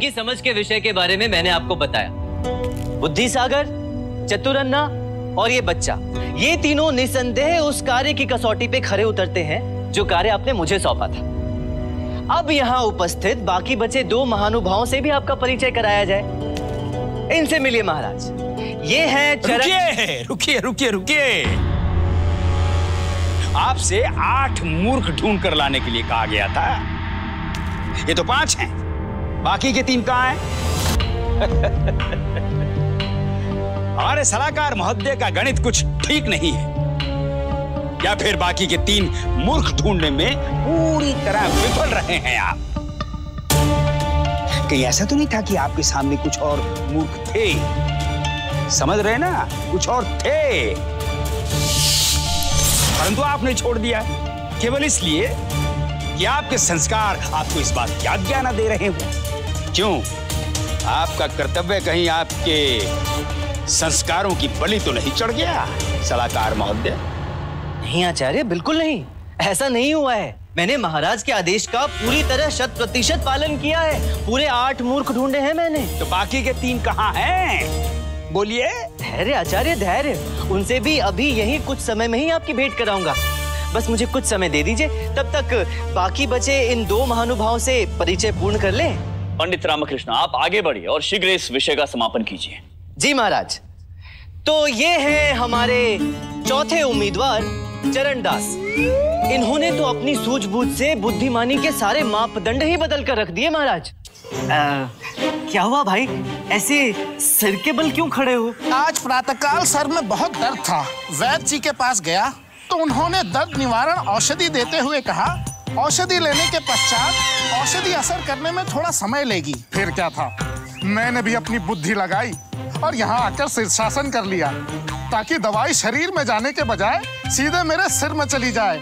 की समझ के विषय के बारे में मैंने आपको बताया। बुद्धि सागर चतुरन्ना और ये बच्चा। ये तीनों निसंदेह उस कार्य की कसौटी पे खरे उतरते हैं, जो कार्य आपने मुझे सौंपा था। अब यहाँ उपस्थित बाकी बचे दो महानुभावों से भी आपका परिचय कराया जाए। इनसे मिलिए महाराज। ये है रुकिए रुकिए रुकिए रुकिए। आपसे आठ मूर्ख ढूंढ कर लाने के लिए कहा गया था। ये तो पाँच हैं। बाकी के तीन कहाँ हैं? हमारे सलाहकार महोदय का गणित कुछ ठीक नहीं है। या फिर बाकी के तीन मूर्ख ढूँढने में पूरी तरह विफल रहे हैं आप। कहीं ऐसा तो नहीं था कि आपके सामने कुछ और मूर्ख थे? समझ रहे ना? कुछ और थे। परंतु आपने छोड़ दिया। केवल इसलिए कि आपके संस्कार आपको इस बात की आज्ञा न दे रहे हो। क्यों आपका कर्तव्य कहीं आपके संस्कारों की बलि तो नहीं चढ़ गया सलाहकार महोदय। नहीं आचार्य बिल्कुल नहीं। ऐसा नहीं हुआ है। मैंने महाराज के आदेश का पूरी तरह शत प्रतिशत पालन किया है। पूरे आठ मूर्ख ढूंढे हैं मैंने। तो बाकी के तीन कहाँ हैं? बोलिए। धैर्य आचार्य धैर्य। उनसे भी अभी यही कुछ समय में ही आपकी भेंट कराऊँगा। बस मुझे कुछ समय दे दीजिए तब तक बाकी बचे इन दो महानुभाव से परिचय पूर्ण कर लें। पंडित रामकृष्ण आप आगे बढ़िए और शीघ्र इस विषय का समापन कीजिए। जी महाराज तो ये है हमारे चौथे उम्मीदवार चरण दास इन्होंने तो अपनी सूझबूझ से बुद्धिमानी के सारे मापदंड ही बदल कर रख दिए महाराज। आ, क्या हुआ भाई? ऐसे सिर के बल क्यों खड़े हो? आज प्रातःकाल सर में बहुत दर्द था। वैद्य जी के पास गया तो उन्होंने दर्द निवारण औषधि देते हुए कहा औषधि लेने के पश्चात औषधि असर करने में थोड़ा समय लेगी। फिर क्या था? मैंने भी अपनी बुद्धि लगाई और यहाँ आकर शीर्षासन कर लिया ताकि दवाई शरीर में जाने के बजाय सीधे मेरे सिर में चली जाए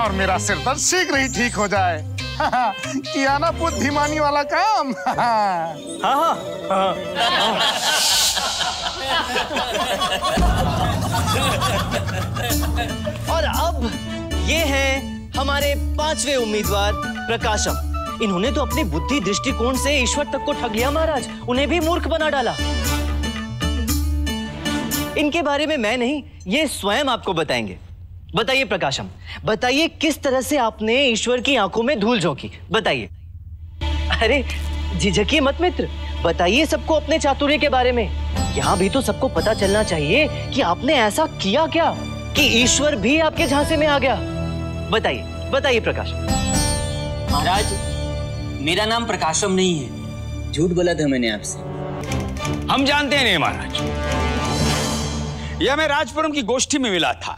और मेरा सिर दर्द शीघ्र ही ठीक हो जाए। किया ना बुद्धिमानी वाला काम? हाँ हाँ और अब ये हैं हमारे पांचवे उम्मीदवार। प्रकाशम। इन्होंने तो अपनी बुद्धि दृष्टिकोण से ईश्वर तक को ठग लिया महाराज। उन्हें भी मूर्ख बना डाला। इनके बारे में मैं नहीं, ये स्वयं आपको बताएँगे। बताइए प्रकाशम, बताइए किस तरह से आपने ईश्वर की आँखों में धूल झोंकी? बताइए। अरे, झिझकिए मत मित्र। बताइए सबको अपने चातुर्य के बारे में। यहाँ भी तो सबको पता चलना चाहिए कि आपने ऐसा किया क्या? कि ईश्वर भी आपके झांसे में आ गया। बताइए बताइए प्रकाश महाराज मेरा नाम प्रकाशम नहीं है। झूठ बोला था मैंने आपसे। हम जानते हैं नहीं महाराज। यह मैं राजपुरम की गोष्ठी में मिला था।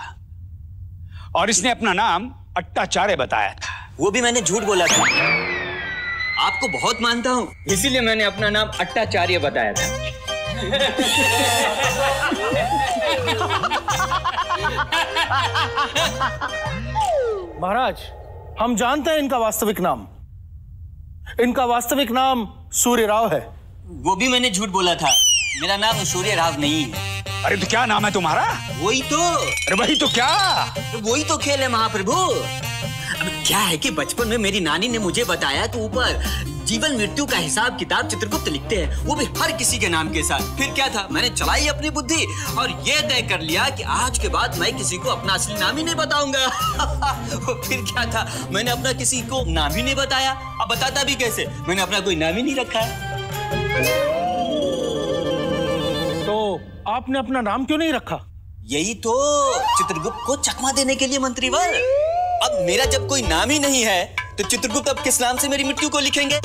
और इसने अपना नाम अट्टाचार्य बताया था। वो भी मैंने झूठ बोला था। आपको बहुत मानता हूँ। इसीलिए मैंने अपना नाम अट्टाचार्य बताया था। महाराज हम जानते हैं इनका वास्तविक नाम। इनका वास्तविक नाम सूर्य राव है। वो भी मैंने झूठ बोला था। मेरा नाम सूर्य राव नहीं है। अरे तो क्या नाम है तुम्हारा? वही तो। अरे वही तो क्या? वही तो खेल है महाप्रभु। अब क्या है कि बचपन में मेरी नानी ने मुझे बताया कि ऊपर? जीवन मृत्यु का हिसाब किताब चित्रगुप्त लिखते हैं। वो भी हर किसी के नाम के साथ। फिर क्या था? मैंने चलाई अपनी बुद्धि और ये तय कर लिया कि आज के बाद मैं किसी को अपना असली नाम ही नहीं बताऊँगा। फिर क्या था? मैंने अपना किसी को नाम ही नहीं बताया। अब बताता भी कैसे? मैंने अपना कोई नाम ही नहीं रखा। तो आपने अपना नाम क्यों नहीं रखा? यही तो चित्रगुप्त को चकमा देने के लिए मंत्रीवर अब मेरा जब कोई नाम ही नहीं है तो चित्रगुप्त अब किस नाम से मेरी मृत्यु को लिखेंगे?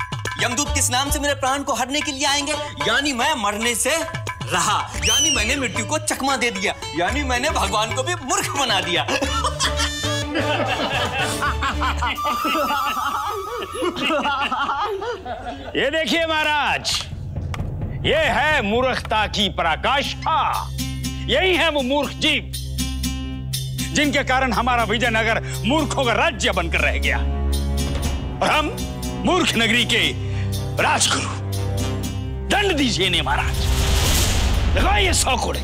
यमदूत किस नाम से मेरे प्राण को हरने के लिए आएँगे? यानी मैं मरने से रहा। यानी मैंने मृत्यु को चकमा दे दिया। यानी मैंने भगवान को भी मूर्ख बना दिया। ये देखिए महाराज, ये है मूर्खता की पराकाष्ठा। यही है वो मूर्ख जीव, जिनके कारण हमारा विजयनगर मूर्खों का राज्य बनकर रह गया। और हम मूर्ख नगरी के राजगुरु। दंड दीजिए इन्हें महाराज। लगाइए सौ कोड़े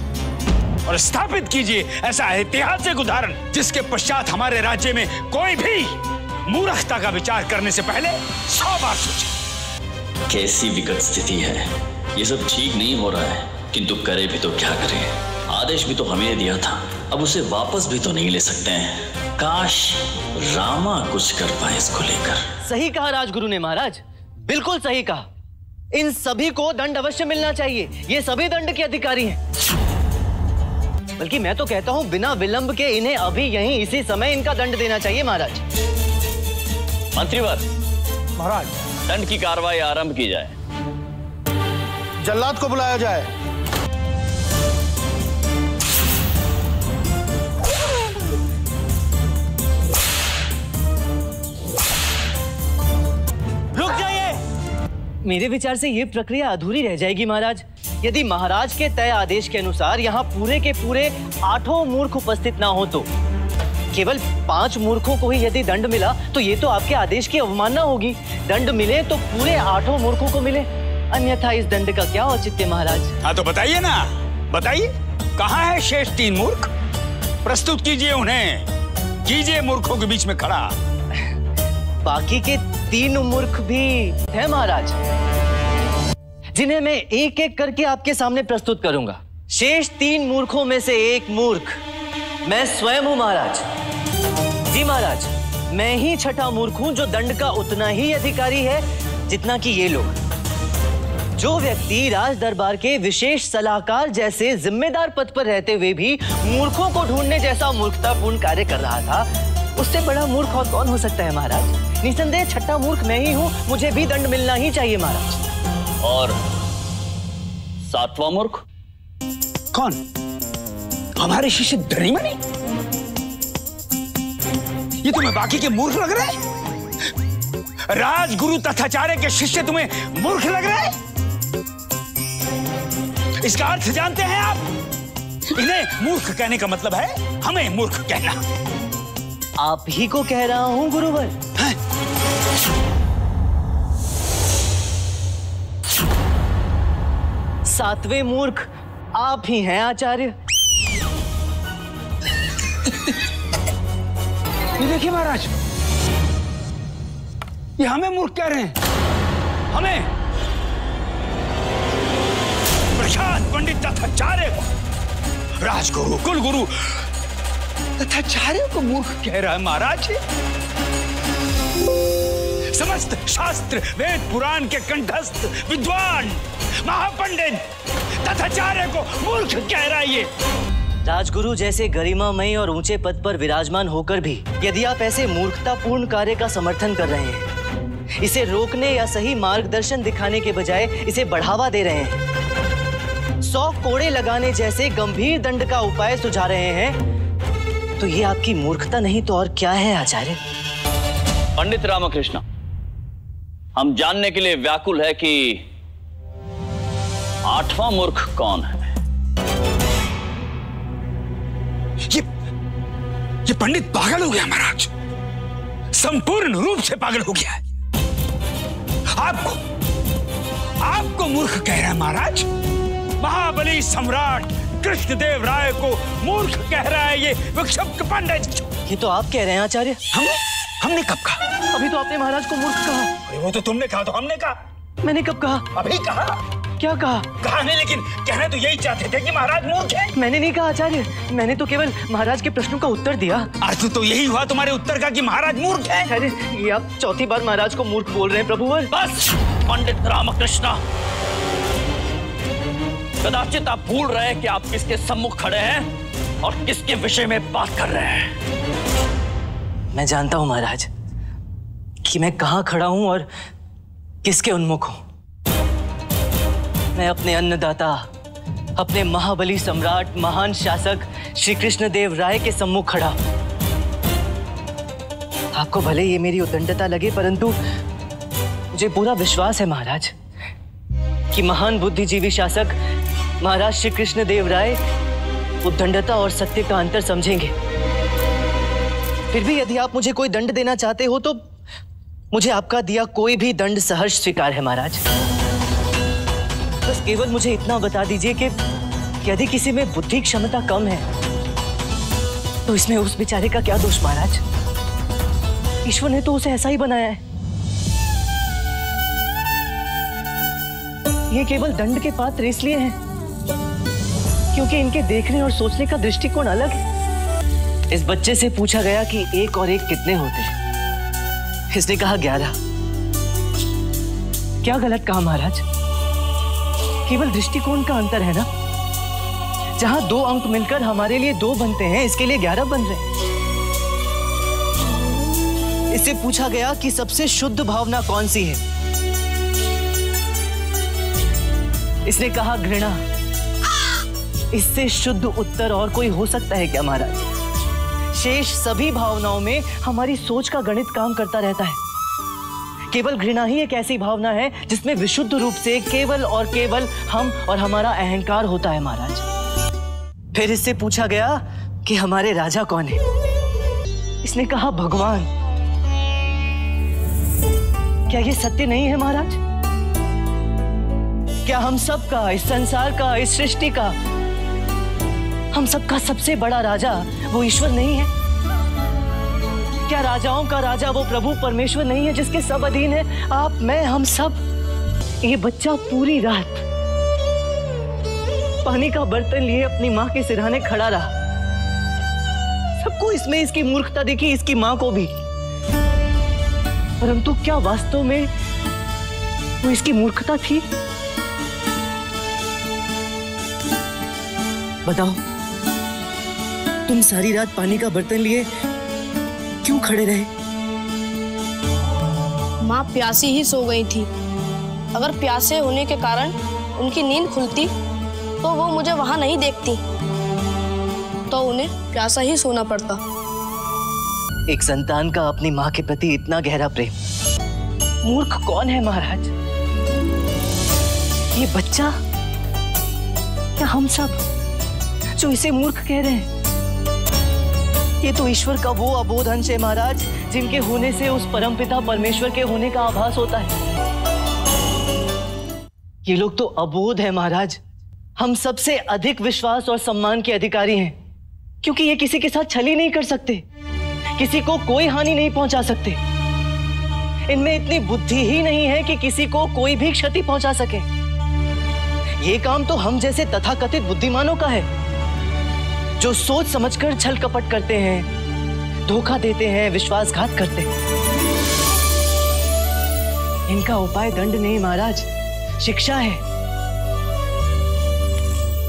और स्थापित कीजिए ऐसा ऐतिहासिक उदाहरण जिसके पश्चात हमारे राज्य में कोई भी मूर्खता का विचार करने से पहले सौ बार सोचे। कैसी विकट स्थिति है? ये सब ठीक नहीं हो रहा है। किंतु करे भी तो क्या करें? आदेश भी तो हमें दिया था। अब उसे वापस भी तो नहीं ले सकते हैं। काश रामा कुछ कर पाए इसको लेकर। सही कहा राजगुरु ने महाराज। बिल्कुल सही कहा। इन सभी को दंड अवश्य मिलना चाहिए। ये सभी दंड के अधिकारी हैं। बल्कि मैं तो कहता हूँ बिना विलंब के इन्हें अभी यहीं इसी समय इनका दंड देना चाहिए महाराज। मंत्रीवर महाराज। दंड की कार्रवाई आरंभ की जाए। जल्लाद को बुलाया जाए। मेरे विचार से ये प्रक्रिया अधूरी रह जाएगी, महाराज। यदि महाराज के तय आदेश के अनुसार यहाँ पूरे के पूरे आठों मूर्ख उपस्थित ना हो तो केवल पाँच मूर्खों को ही यदि दंड मिला तो ये तो आपके आदेश की अवमानना होगी। दंड मिले तो पूरे आठों मूर्खों को मिले। अन्यथा इस दंड का क्या औचित्य, महाराज? हाँ तो बताइए ना। बताइए, कहाँ है शेष तीन मूर्ख? प्रस्तुत कीजिए उन्हें। कीजिए मूर्खों के बीच में खड़ा। बाकी के तीन मूर्ख भी है महाराज। जिन्हें मैं एक एक करके आपके सामने प्रस्तुत करूँगा। शेष तीन मूर्खों में से एक मूर्ख, मैं स्वयं हूँ महाराज। जी महाराज, मैं ही छठा मूर्ख हूँ जो दंड का उतना ही अधिकारी है जितना कि ये लोग। जो व्यक्ति राज दरबार के विशेष सलाहकार जैसे जिम्मेदार पद पर रहते हुए भी मूर्खों को ढूँढने जैसा मूर्खतापूर्ण कार्य कर रहा था, उससे बड़ा मूर्ख और कौन हो सकता है महाराज? निसंदेह छठा मूर्ख मैं ही हूँ मुझे भी दंड मिलना ही चाहिए महाराज। और सातवां मूर्ख? कौन? हमारे शिष्य धनी मनी ये तुम्हें बाकी के मूर्ख लग रहे हैं? राजगुरु तथाचार्य के शिष्य तुम्हें मूर्ख लग रहे हैं? इसका अर्थ जानते हैं आप? इन्हें मूर्ख कहने का मतलब है हमें मूर्ख कहना। आप ही को कह रहा हूँ गुरुवर। सातवें मूर्ख, आप ही हैं आचार्य। ये देखिए महाराज, ये हमें मूर्ख कह रहे हैं। हमें। प्रख्यात पंडित तथाचार्य राजगुरु, कुलगुरु, तथाचार्य को मूर्ख कह रहा है महाराज। समस्त शास्त्र वेद पुराण के कंठस्थ विद्वान महापंडित तथाचार्य को मूर्ख कह रहा है राजगुरु जैसे गरिमामयी और ऊँचे पद पर विराजमान होकर भी यदि आप ऐसे मूर्खतापूर्ण कार्य का समर्थन कर रहे हैं इसे रोकने या सही मार्गदर्शन दिखाने के बजाय इसे बढ़ावा दे रहे हैं। सौ कोड़े लगाने जैसे गंभीर दंड का उपाय सुझा रहे हैं तो ये आपकी मूर्खता नहीं तो और क्या है आचार्य? पंडित रामकृष्ण हम जानने के लिए व्याकुल है कि आठवां मूर्ख कौन है? ये ये पंडित पागल हो गया महाराज। संपूर्ण रूप से पागल हो गया है। आपको आपको मूर्ख कह रहा है महाराज? महाबली सम्राट कृष्णदेव राय को मूर्ख कह रहा है ये विक्षिप्त पंडित। ये तो आप कह रहे हैं आचार्य। हम हमने कब कहा? अभी तो आपने महाराज को मूर्ख कहा। वो तो तुमने कहा तो हमने कहा। मैंने कब कहा? अभी कहा। क्या कहा? कहा नहीं लेकिन कहना तो यही चाहते थे कि महाराज मूर्ख है। मैंने नहीं कहा आचार्य। मैंने तो केवल महाराज के प्रश्नों का उत्तर दिया। अर्थ तो यही हुआ तुम्हारे उत्तर का कि महाराज मूर्ख है। अरे ये आप चौथी बार महाराज को मूर्ख बोल रहे हैं प्रभुवर बस। पंडित रामकृष्ण कदाचित आप भूल रहे हैं कि आप किसके सम्मुख खड़े हैं और किसके विषय में बात कर रहे हैं। मैं जानता हूँ महाराज। कि मैं कहाँ खड़ा हूँ और किसके उन्मुख हूँ। मैं अपने अन्नदाता, अपने महाबली सम्राट, महान शासक श्री कृष्णदेव राय के सम्मुख खड़ा आपको भले ये मेरी उदंडता लगे, परंतु मुझे पूरा विश्वास है महाराज, कि महान बुद्धिजीवी शासक महाराज श्री कृष्णदेव राय उद्दंडता और सत्य का अंतर समझेंगे। फिर भी यदि आप मुझे कोई दंड देना चाहते हो तो मुझे आपका दिया कोई भी दंड सहर्ष स्वीकार है, महाराज। बस केवल मुझे इतना बता दीजिए कि यदि किसी में बुद्धि क्षमता कम है तो इसमें उस बेचारे का क्या दोष, महाराज? ईश्वर ने तो उसे ऐसा ही बनाया है। ये केवल दंड के पात्र इसलिए हैं, क्योंकि इनके देखने और सोचने का दृष्टिकोण अलग है। इस बच्चे से पूछा गया कि एक और एक कितने होते हैं। इसने कहा ग्यारह क्या गलत कहा महाराज? केवल दृष्टिकोण का अंतर है ना? जहाँ दो अंक मिलकर हमारे लिए दो बनते हैं, इसके लिए ग्यारह बन रहे इससे पूछा गया कि सबसे शुद्ध भावना कौन सी है? इसने कहा घृणा। इससे शुद्ध उत्तर और कोई हो सकता है क्या महाराज? शेष सभी भावनाओं में हमारी सोच का गणित काम करता रहता है। केवल घृणा ही एक ऐसी भावना है जिसमें विशुद्ध रूप से केवल और केवल हम और हमारा अहंकार होता है महाराज। फिर इससे पूछा गया कि हमारे राजा कौन है? इसने कहा, भगवान। क्या ये सत्य नहीं है महाराज? क्या हम सब का इस संसार का, इस सृष्टि का, हम सबका सबसे बड़ा राजा वो ईश्वर नहीं है। क्या राजाओं का राजा वो प्रभु परमेश्वर नहीं है जिसके सब अधीन है? आप, मैं, हम सब। ये बच्चा पूरी रात पानी का बर्तन लिए अपनी माँ के सिरहाने खड़ा रहा। सबको इसमें इसकी मूर्खता दिखी, इसकी माँ को भी। परंतु क्या वास्तव में वो इसकी मूर्खता थी? बताओ। तुम सारी रात पानी का बर्तन लिए क्यों खड़े रहे? माँ प्यासी ही सो गई थी। अगर प्यासे होने के कारण उनकी नींद खुलती तो वो मुझे वहाँ नहीं देखती। तो उन्हें प्यासा ही सोना पड़ता। एक संतान का अपनी माँ के प्रति इतना गहरा प्रेम। मूर्ख कौन है महाराज? ये बच्चा? या हम सब जो इसे मूर्ख कह रहे हैं? ये तो ईश्वर का वो अबोध अंश है महाराज, जिनके होने से उस परमपिता परमेश्वर के होने का आभास होता है। ये लोग तो अबोध है महाराज। हम सबसे अधिक विश्वास और सम्मान के अधिकारी हैं, क्योंकि ये किसी के साथ छली नहीं कर सकते, किसी को कोई हानि नहीं पहुँचा सकते। इनमें इतनी बुद्धि ही नहीं है कि किसी को कोई भी क्षति पहुँचा सके। ये काम तो हम जैसे तथाकथित बुद्धिमानों का है। जो सोच समझकर छल कपट करते हैं, धोखा देते हैं, विश्वासघात करते हैं। इनका उपाय दंड नहीं महाराज, शिक्षा है।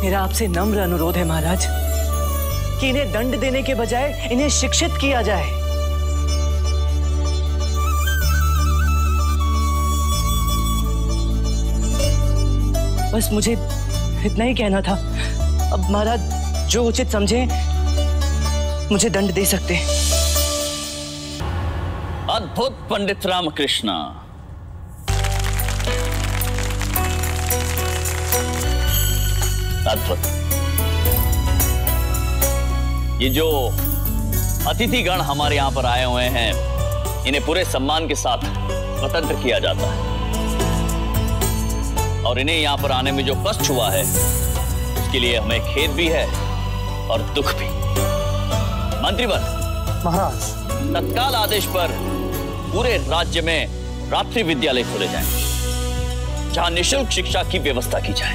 मेरा आपसे नम्र अनुरोध है महाराज, कि इन्हें दंड देने के बजाय इन्हें शिक्षित किया जाए। बस मुझे इतना ही कहना था। अब महाराज जो उचित समझे, मुझे दंड दे सकते अद्भुत पंडित रामकृष्ण। अद्भुत। ये जो अतिथिगण हमारे यहाँ पर आए हुए हैं, इन्हें पूरे सम्मान के साथ स्वतंत्र किया जाता है। और इन्हें यहाँ पर आने में जो कष्ट हुआ है, उसके लिए हमें खेद भी है। और दुख भी। मंत्रीवर महाराज। तत्काल आदेश पर पूरे राज्य में रात्रि विद्यालय खोले जाएँ, जहाँ निशुल्क शिक्षा की व्यवस्था की जाए।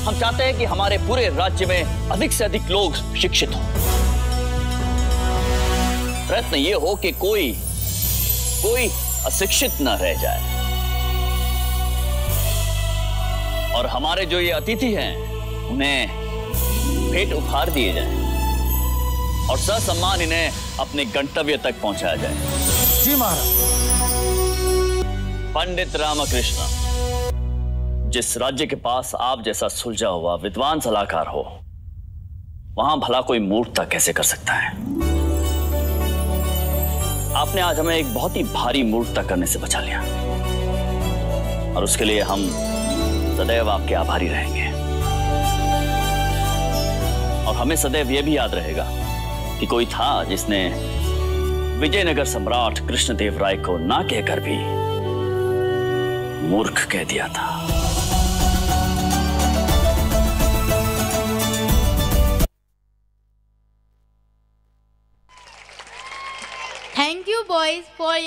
हम चाहते हैं कि हमारे पूरे राज्य में अधिक से अधिक लोग शिक्षित हों। प्रयत्न ये हो कि कोई कोई अशिक्षित न रह जाए। और हमारे जो ये अतिथि हैं उन्हें भेंट उपहार दिए जाए और ससम्मान इन्हें अपने गंतव्य तक पहुँचाया जाए। जी महाराज। पंडित रामकृष्ण जिस राज्य के पास आप जैसा सुलझा हुआ विद्वान सलाहकार हो वहाँ भला कोई मूर्खता कैसे कर सकता है? आपने आज हमें एक बहुत ही भारी मूर्खता करने से बचा लिया। और उसके लिए हम सदैव आपके आभारी रहेंगे। हमें सदैव यह भी याद रहेगा कि कोई था जिसने विजयनगर सम्राट कृष्णदेव राय को ना कहकर भी मूर्ख कह दिया था। Thank you boys for